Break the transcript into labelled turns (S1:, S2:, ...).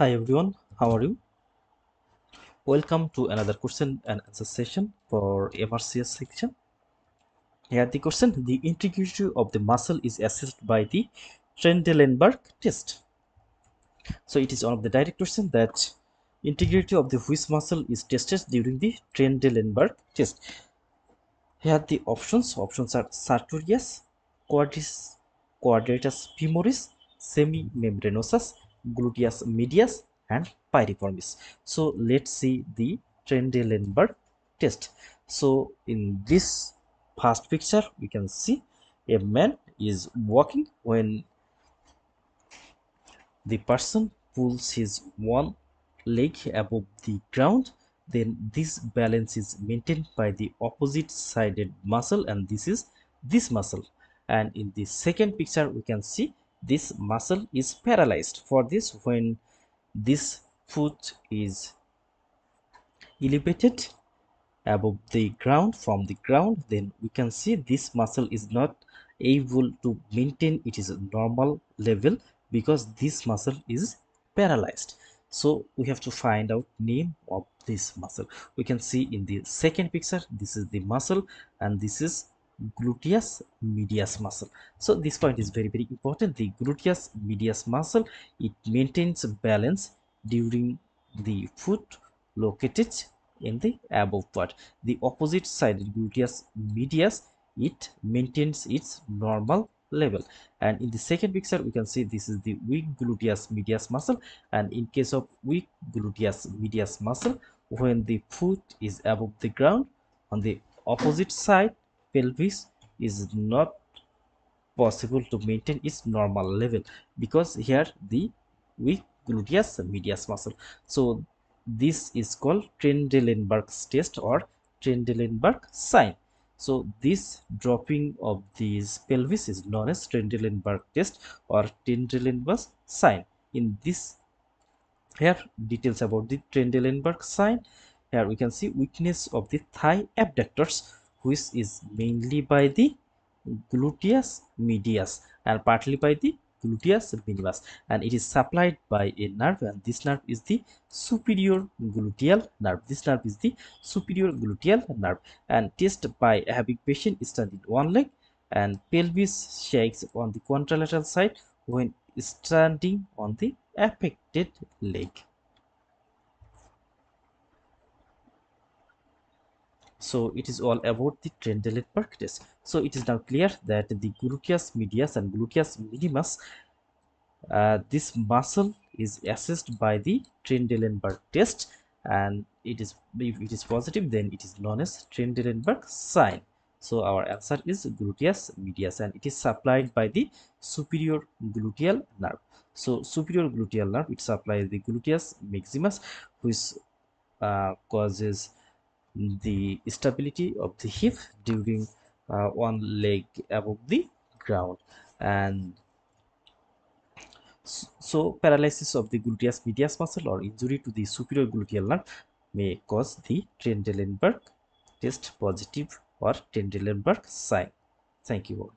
S1: Hi everyone, how are you? Welcome to another question and answer session for MRCS section. Here the question, the integrity of the muscle is assessed by the Trendelenburg test. So it is one of the direct question that integrity of the which muscle is tested during the Trendelenburg test. Here the options, options are sartorius, quadris, quadratus femoris, semimembranosus, gluteus medius and piriformis. So let's see the Trendelenburg test. So in this first picture, we can see a man is walking when the person pulls his one leg above the ground then this balance is maintained by the opposite sided muscle and this is this muscle and in the second picture we can see this muscle is paralyzed for this when this foot is elevated above the ground from the ground then we can see this muscle is not able to maintain it is normal level because this muscle is paralyzed. So we have to find out name of this muscle. We can see in the second picture this is the muscle and this is gluteus medius muscle. So this point is very very important. The gluteus medius muscle it maintains balance during the foot located in the above part. The opposite side gluteus medius it maintains its normal level. And in the second picture we can see this is the weak gluteus medius muscle. And in case of weak gluteus medius muscle when the foot is above the ground on the opposite side pelvis is not possible to maintain its normal level because here the weak gluteus medius muscle so this is called Trendelenburg's test or Trendelenburg sign so this dropping of this pelvis is known as Trendelenburg test or Trendelenburg sign. In this here details about the Trendelenburg sign. Here we can see weakness of the thigh abductors which is mainly by the gluteus medius and partly by the gluteus minimus and it is supplied by a nerve and this nerve is the superior gluteal nerve. This nerve is the superior gluteal nerve. And test by having patient standing one leg and pelvis shakes on the contralateral side when standing on the affected leg so it is all about the Trendelenburg test so it is now clear that the gluteus medius and gluteus minimus uh, this muscle is assessed by the Trendelenburg test. And it is if it is positive then it is known as Trendelenburg sign. So our answer is gluteus medius and it is supplied by the superior gluteal nerve. So superior gluteal nerve it supplies the gluteus maximus which uh, causes the stability of the hip during uh, one leg above the ground and so paralysis of the gluteus medius muscle or injury to the superior gluteal nerve may cause the Trendelenburg test positive or Trendelenburg sign. Thank you all.